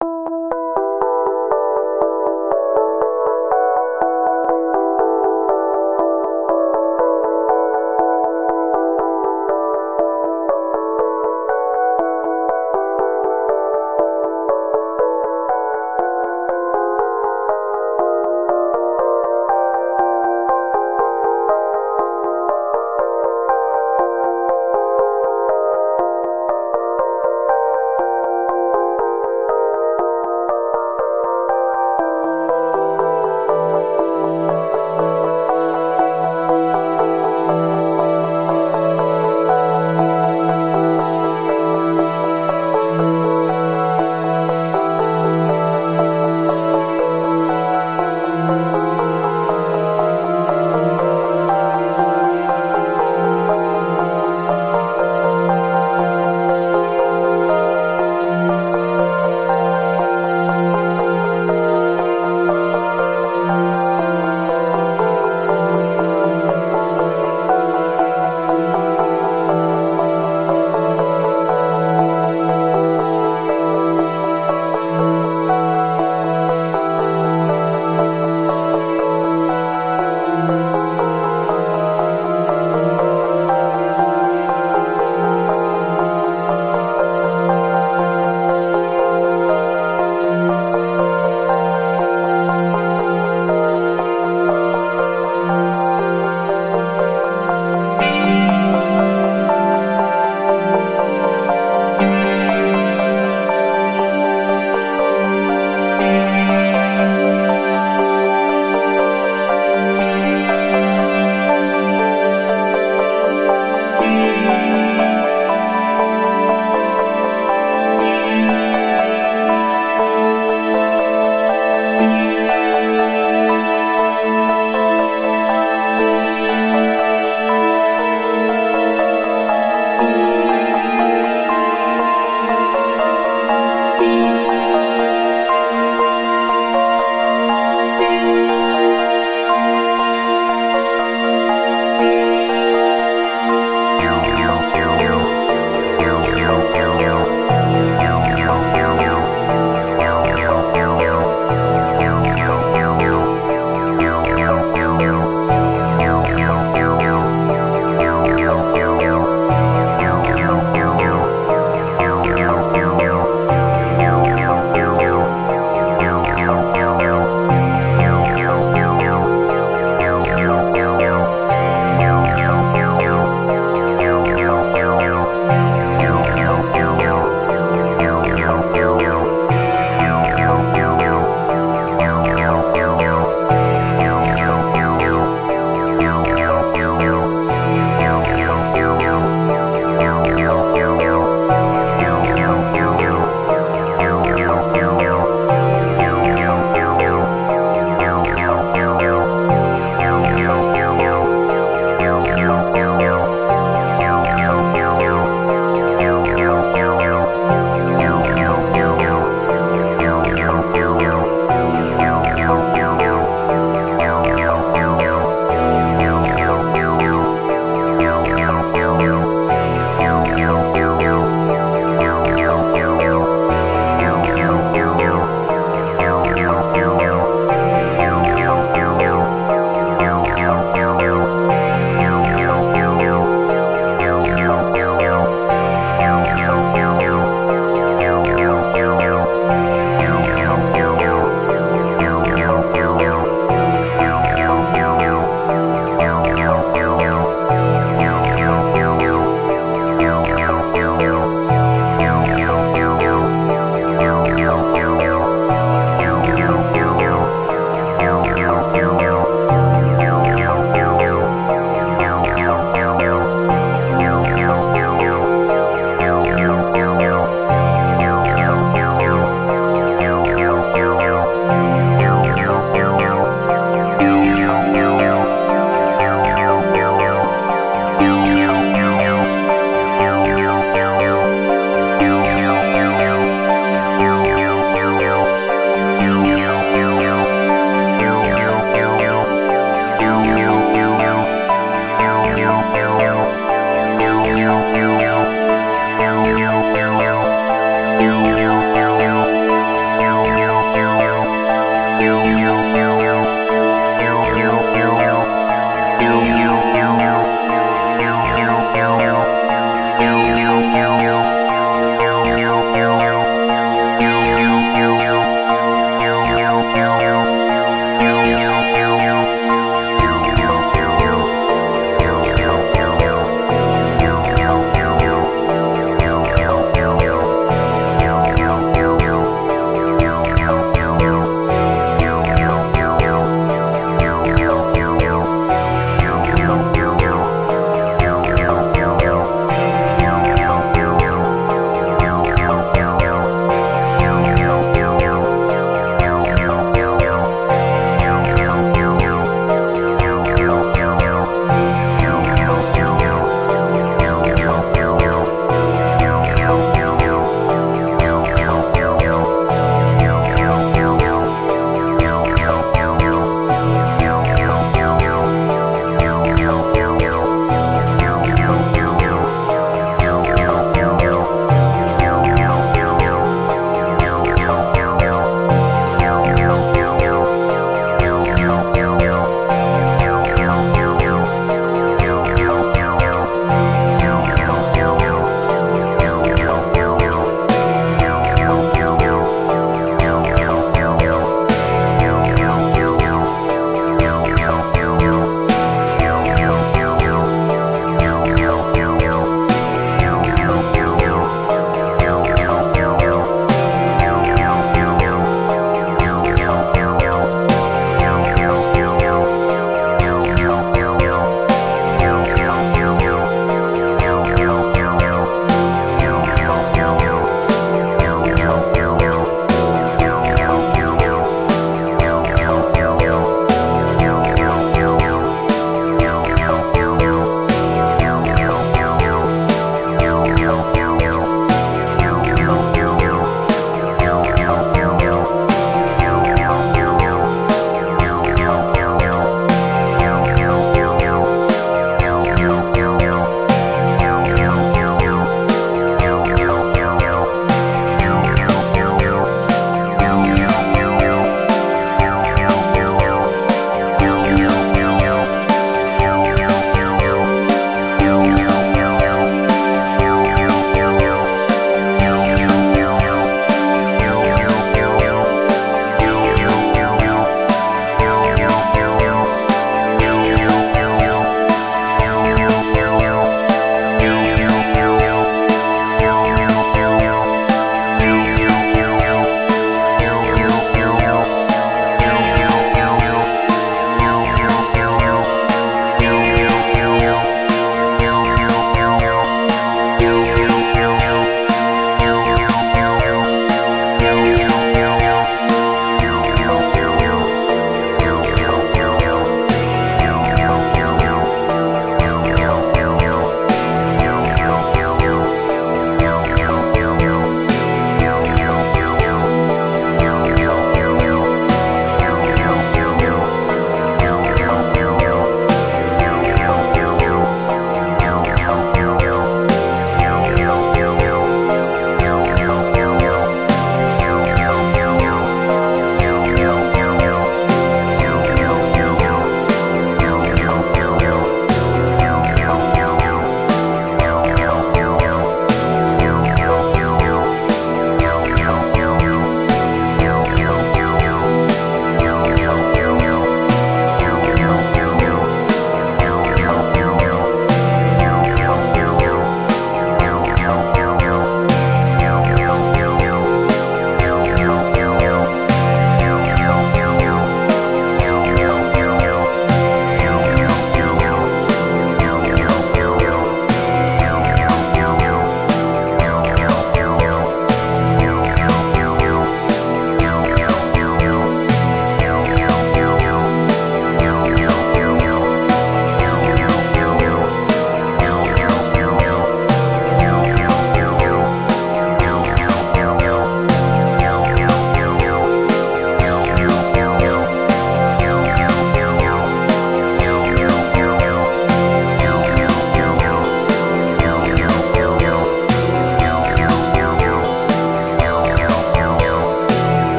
you